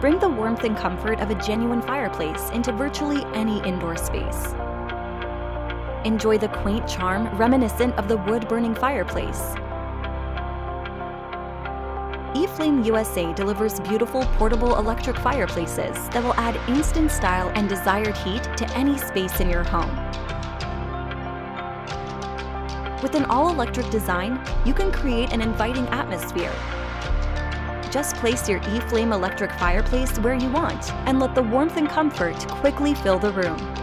Bring the warmth and comfort of a genuine fireplace into virtually any indoor space. Enjoy the quaint charm reminiscent of the wood-burning fireplace. eFlame USA delivers beautiful portable electric fireplaces that will add instant style and desired heat to any space in your home. With an all-electric design, you can create an inviting atmosphere. Just place your eFlame electric fireplace where you want and let the warmth and comfort quickly fill the room.